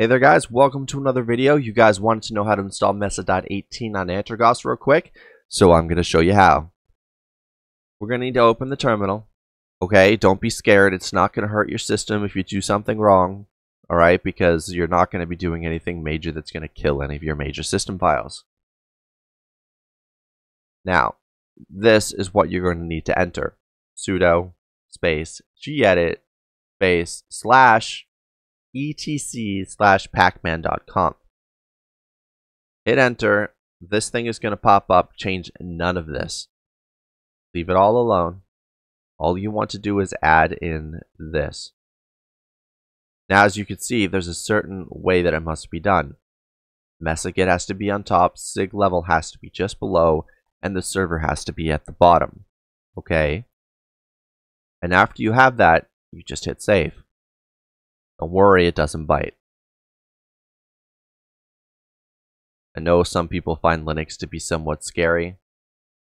Hey there guys, welcome to another video. You guys wanted to know how to install Mesa.18 on Antergos real quick, so I'm going to show you how. We're going to need to open the terminal. Okay, don't be scared. It's not going to hurt your system if you do something wrong. Alright, because you're not going to be doing anything major that's going to kill any of your major system files. Now, this is what you're going to need to enter. sudo space gedit space slash etc slash pacman.conf. Hit enter. This thing is going to pop up. Change none of this. Leave it all alone. All you want to do is add in this. Now, as you can see, there's a certain way that it must be done. Mesa.git has to be on top, sig level has to be just below, and the server has to be at the bottom. Okay? And after you have that, you just hit save. Don't worry, it doesn't bite. I know some people find Linux to be somewhat scary,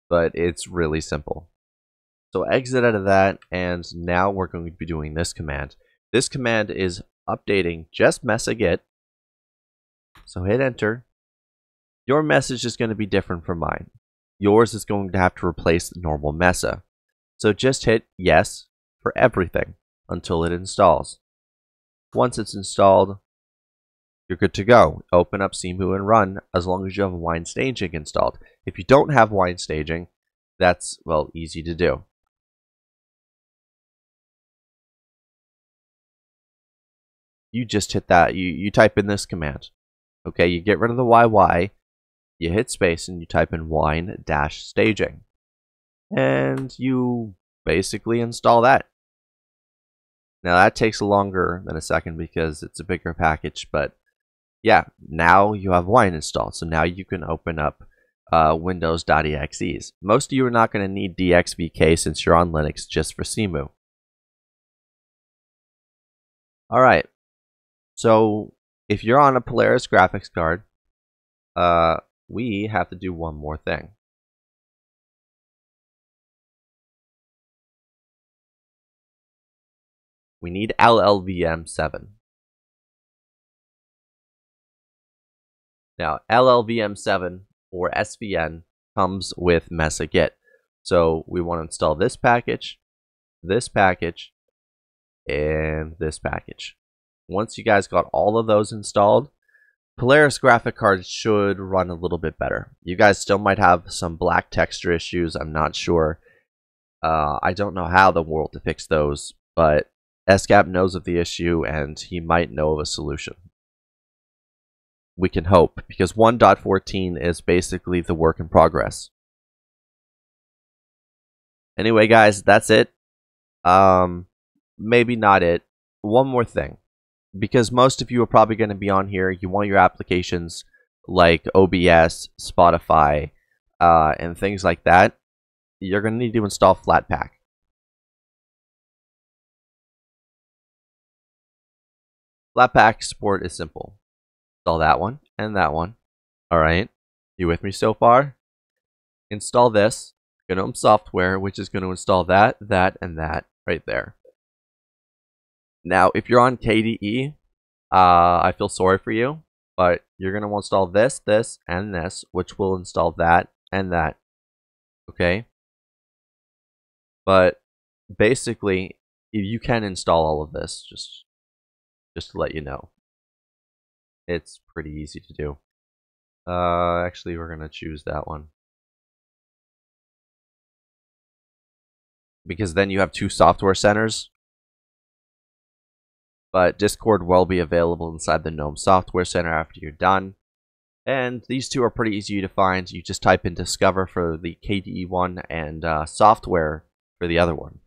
but it's really simple. So exit out of that, and now we're going to be doing this command. This command is updating just Mesa.git. So hit enter. Your message is going to be different from mine. Yours is going to have to replace normal Mesa. So just hit yes for everything until it installs. Once it's installed, you're good to go. Open up Cemu and run as long as you have wine staging installed. If you don't have wine staging, that's, well, easy to do. You just hit that. You, you type in this command. Okay, you get rid of the YY, you hit space, and you type in wine dash staging. And you basically install that. Now that takes longer than a second because it's a bigger package, but yeah, now you have Wine installed. So now you can open up uh, Windows.exes. Most of you are not going to need DXVK since you're on Linux just for Cemu. Alright, so if you're on a Polaris graphics card, uh, we have to do one more thing. We need LLVM7. Now, LLVM7 or SVN comes with Mesa Git. So we want to install this package, this package, and this package. Once you guys got all of those installed, Polaris graphic cards should run a little bit better. You guys still might have some black texture issues. I'm not sure. Uh, I don't know how the world to fix those, but Exzap knows of the issue and he might know of a solution. We can hope, because 1.14 is basically the work in progress. Anyway, guys, that's it. Um, maybe not it. One more thing. Because most of you are probably going to be on here, you want your applications like OBS, Spotify, uh, and things like that. You're going to need to install Flatpak. Flatpak support is simple. Install that one and that one. Alright, you with me so far? Install this, GNOME software, which is going to install that, that, and that right there. Now, if you're on KDE, uh, I feel sorry for you, but you're going to install this, this, and this, which will install that and that. Okay? But basically, you can install all of this. Just just to let you know. It's pretty easy to do. Uh, actually, we're going to choose that one. Because then you have two software centers. But Discord will be available inside the GNOME Software Center after you're done. And these two are pretty easy to find. You just type in Discover for the KDE one and uh, Software for the other one.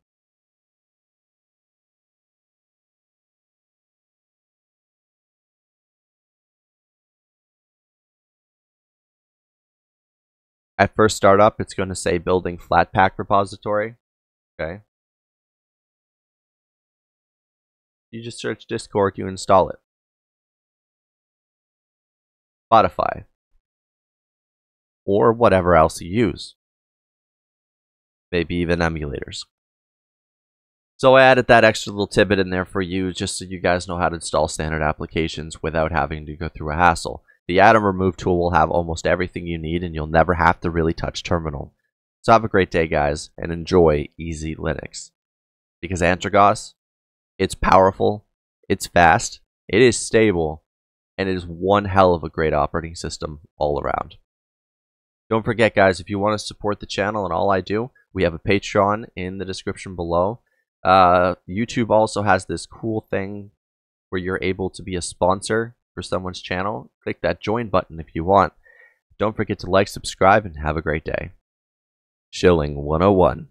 At first startup, it's going to say building Flatpak repository. Okay. You just search Discord, you install it. Spotify. Or whatever else you use. Maybe even emulators. So I added that extra little tidbit in there for you just so you guys know how to install standard applications without having to go through a hassle. The atom remove tool will have almost everything you need and you'll never have to really touch terminal. So have a great day guys and enjoy Easy Linux. Because Antergos, it's powerful, it's fast, it is stable, and it is one hell of a great operating system all around. Don't forget guys, if you want to support the channel and all I do, we have a Patreon in the description below. Uh, YouTube also has this cool thing where you're able to be a sponsor for someone's channel. Click that join button if you want. Don't forget to like, subscribe, and have a great day. Shilling 101.